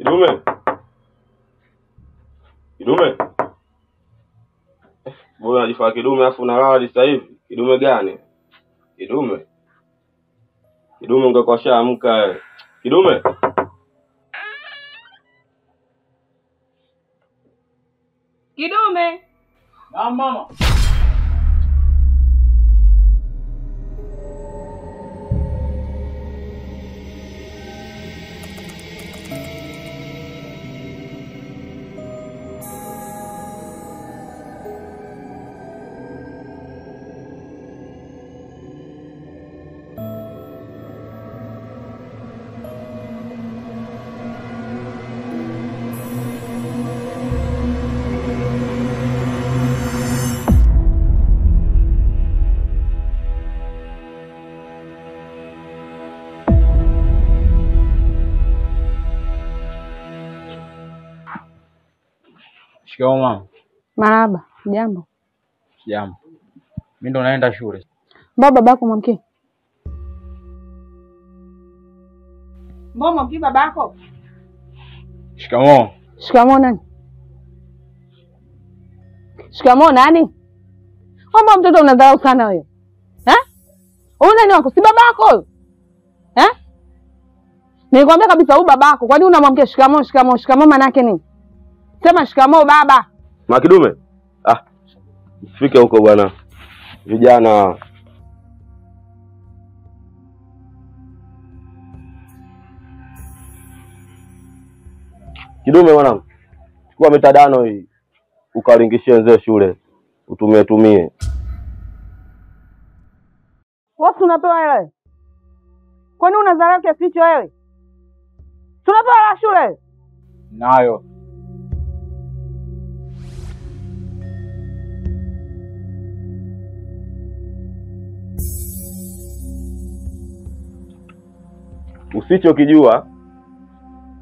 Kidume. Kidume. Bora unajifaa kidume afu unalala sasa hivi. Kidume gani? Kidume. Kidume ungekuwa shaamka wewe. Kidume. Kidume. Naam mama. Shikamoo mama. Marahaba. Jambo. Jambo. Mimi ndo naenda shule. Mbona babako mwamkie? Mbona mwamkie babako? Shikamoo. Shikamoo nani? Shikamoo nani? Mbona mtoto unadharau sana wewe? Eh? Huyu nani wako? Si babako yako Eh? Nilikwambia kabisa huyu babako. Kwani unamwamkia shikamoo shikamoo shikamoo maana yake nini? Sema shikamoo baba. Ma kidume. Ah. Usifike huko bwana. Vijana. Kidume mwanangu. Chukua mitadano hii. ukaringishie wenzee shule. Utumie tumie. Wasi unapewa hela wewe? Kwani unadharau kiasi hicho wewe? Tunapewa la hela shule? Nayo. Usichokijua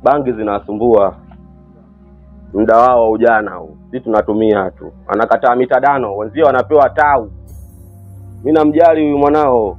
bangi zinawasumbua Muda wao wa ujana huu. si tunatumia tu. Anakataa mitadano, wenzio wanapewa tau. Mi namjali huyu mwanao.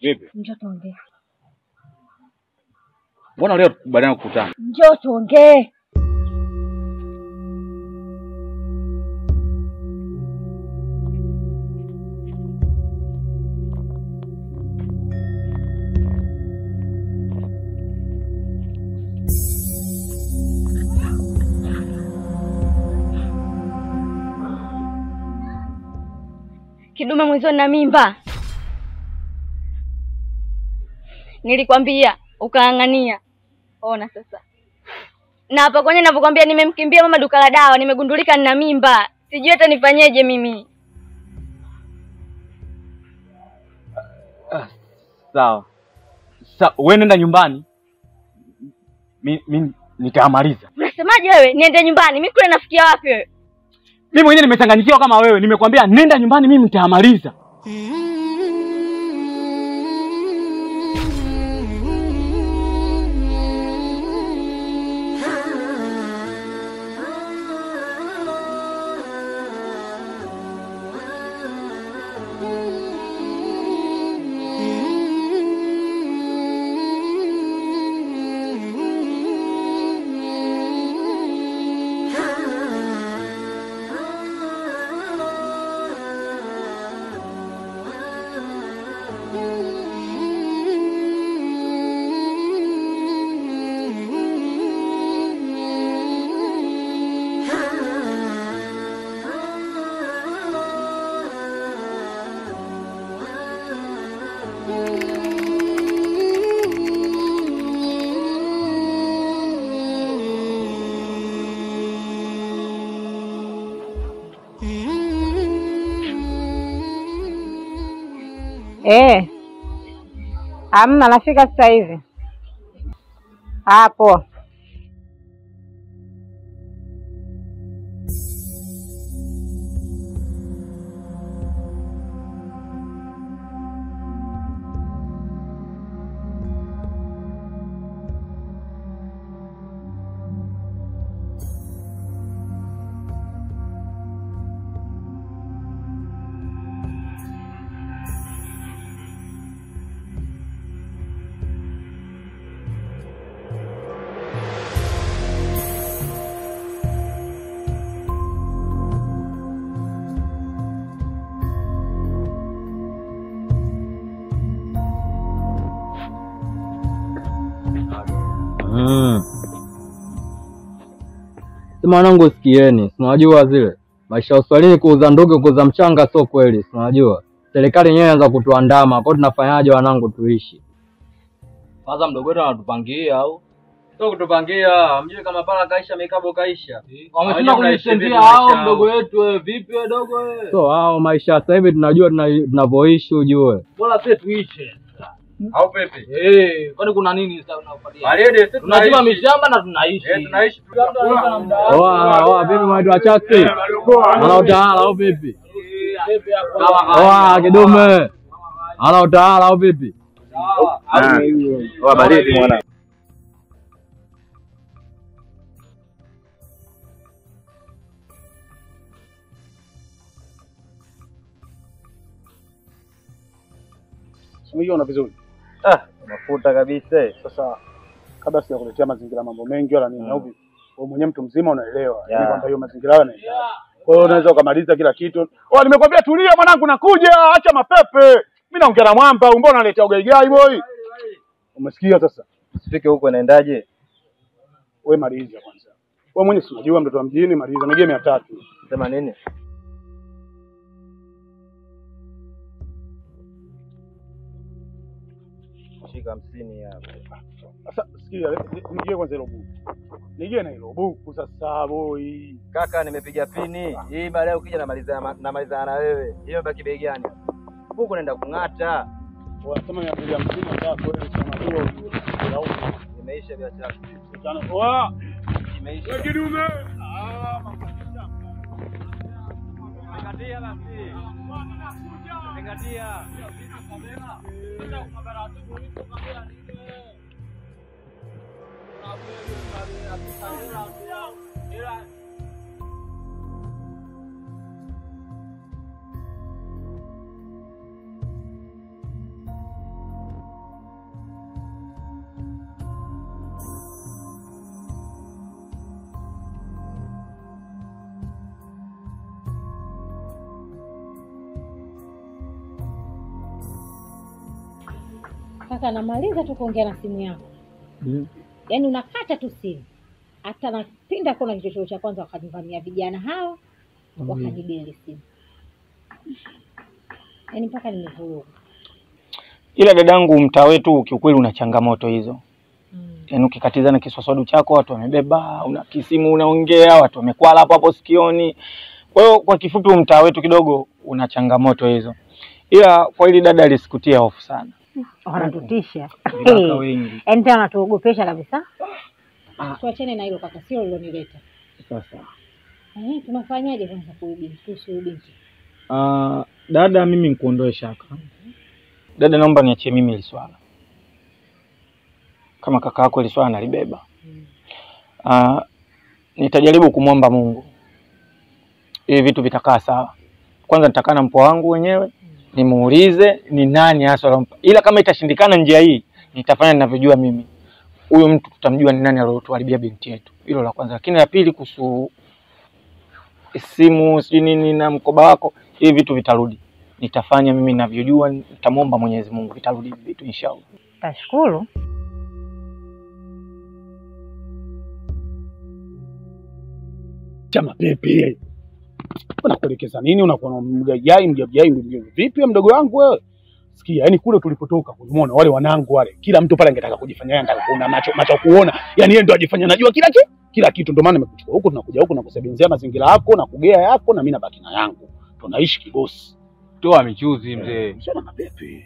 Vipi? Njoo tuongee. Mbona leo tukubaliana kukutana? Njoo tuongee. Kidume mwenzio na mimba. Nilikwambia ukaang'ania. Ona sasa. Na hapa kwenye ninavyokwambia nimemkimbia mama duka la dawa, nimegundulika nina mimba. Sijui hata nifanyeje mimi. Sawa. sawa, wewe nenda nyumbani. Mi, mi nitamaliza. Unasemaje wewe? Niende nyumbani. Mi kule nafikia wapi wewe? Mimi mwenyewe nimechanganyikiwa kama wewe. Nimekwambia nenda nyumbani mimi nitamaliza. Eh. Hamna, nafika sasa hivi. Hapo Mm. Sema wanangu, sikieni, unajua zile maisha ya uswahilini, kuuza ndugu kuuza mchanga sio kweli, Unajua serikali yenyewe inaanza kutuandama kwao, tunafanyaje wanangu tuishi? Kwanza mdogo wetu anatupangia au sio kutupangia? Mjue kama pala kaisha mikabo kaisha, wameshinda kunisendia hao mdogo wetu. Wewe vipi wewe dogo wewe? So hao maisha sasa hivi tunajua tuna- tunavyoishi, ujue bora sisi tuishi au pepe eh, kwani kuna nini sasa unafuatia? Alede sisi tunalima mishamba na tunaishi. Eh, tunaishi. Oa, oa, vipi mwaitwa achasi? Ana utawala au vipi? Oa, kidume. Ana utawala au vipi? Oa baridi mwana. Umeiona vizuri. Ah, mafuta kabisa. Sasa kabla sijakuletea mazingira mambo mengi wala nini, au vipi? Wewe mwenyewe mtu mzima unaelewa kwamba hiyo mazingira hayo yanaendaje. Kwa hiyo unaweza ukamaliza kila kitu. Oh, nimekwambia tulia mwanangu, nakuja, acha mapepe. Mimi naongea na mwamba, mbona unaletea ugaigai boy? Umesikia sasa? Sifike huko naendaje? Wewe maliza kwanza. Wewe mwenyewe si unajua mtoto wa mjini, maliza. Nigie mia tatu. Sema nini? Shika hamsini hapo. Sasa sikia, nijie kwanza hilo buku. Nigie na hilo buku sasa boy. Kaka, nimepiga pini hii. Baadaye ukija namaliza namalizana na wewe, hiyo baki bei gani? Huku naenda kung'ata, Wanasema hamsini kweli ujue. imeisha Negadia a Negadia. Kita kabar a boleh a hari ini. Kami kami habis hari lalu. Iya. Kaka, namaliza tu kuongea na simu yako, mm. yaani unakata tu simu, hata napinda kuona kichochoro cha kwanza, wakanivamia vijana hao mm. wakanibili simu, yaani mpaka nimevuruga. Ila dadangu, mtaa wetu kiukweli una changamoto hizo. Mm. Yaani ukikatizana kiswaswadu chako watu wamebeba, una kisimu unaongea, watu wamekwala hapo hapo sikioni. Kwa hiyo kwa kifupi, mtaa wetu kidogo una changamoto hizo, ila kwa hili dada lisikutia hofu sana. Wanatutisha yaani tena wanatuogopesha kabisa. Tuachane na hilo kaka, sio lilonileta. sasa. Eh, tunafanyaje kwanza kuhusu binti? Uh, dada, mimi nikuondoe shaka. Dada, naomba niachie mimi hili swala, kama kaka yako hili swala nalibeba. Uh, nitajaribu kumwomba Mungu hivi vitu vitakaa sawa. Kwanza nitakaa na mpwa wangu wenyewe nimuulize ni nani hasa alompa, ila kama itashindikana njia hii nitafanya ninavyojua mimi. Huyu mtu tutamjua ni nani aliyotuharibia binti yetu, hilo la kwanza. Lakini la pili, kuhusu simu sijui nini na mkoba wako, hivi vitu vitarudi. Nitafanya mimi ninavyojua, nitamwomba Mwenyezi Mungu vitarudi hivi vitu inshallah. Tashukuru. Chama mapepe. Unakuelekeza nini? Unakuwa mgajai mgajai vipi mdogo wangu wewe? Sikia, yani kule tulipotoka umeona wale wanangu wale, kila mtu pale angetaka kujifanya yeye anataka kuona macho macho kuona, yani yeye ndo ajifanya najua kila kitu kila kitu. Ndio maana nimekuchukua huku, tunakuja huku na kusebenzea mazingira yako na kugea yako, na mimi nabaki na yangu, tunaishi kibosi. Toa michuzi mzee. sema na mapepe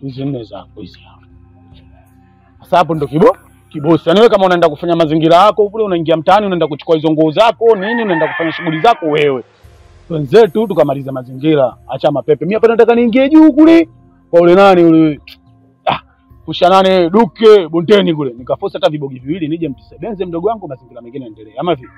hizi nne zako hizi. Sasa hapo ndo kibo kibosi. Yaani wewe kama unaenda kufanya mazingira yako kule, unaingia mtaani, unaenda kuchukua hizo nguo zako nini, unaenda kufanya shughuli zako wewe. Wenzetu tukamaliza mazingira, acha mapepe. Mimi hapa nataka niingie juu kule kwa ule nani ule ah, kusha nane duke bunteni kule, nikafosa hata vibogi viwili nije mtisebenze mdogo wangu, mazingira mengine endelee, ama vipi?